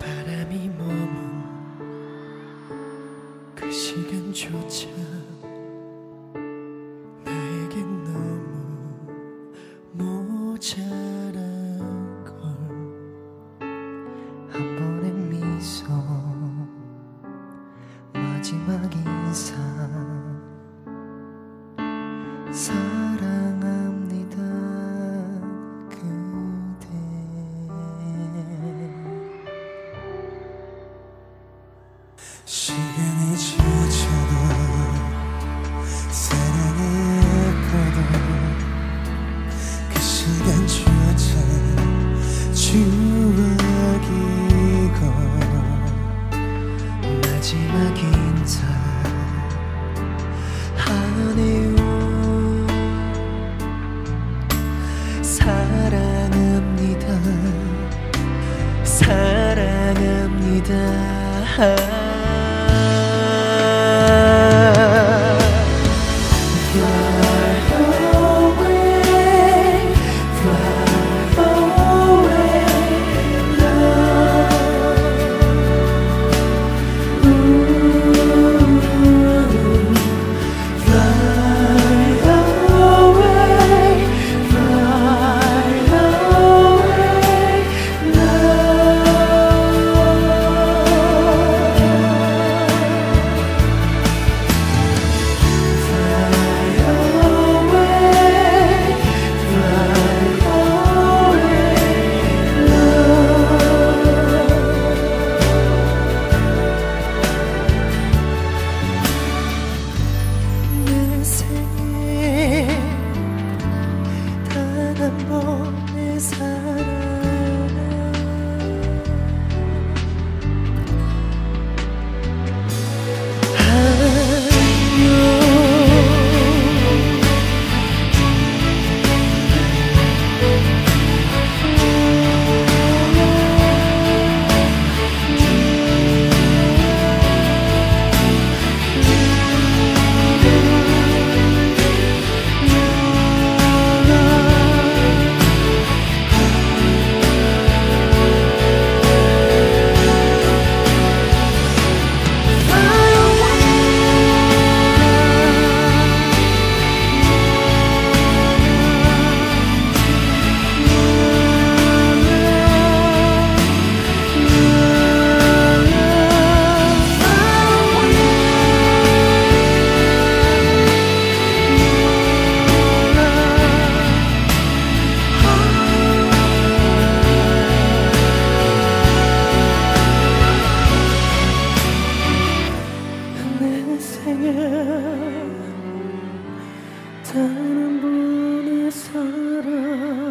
바람이 머문 그 시간조차 나에겐 너무 모자란 걸 한 번의 미소 시간이 지쳐도 사 the moon is high. 단한 분의 사랑.